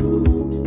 Música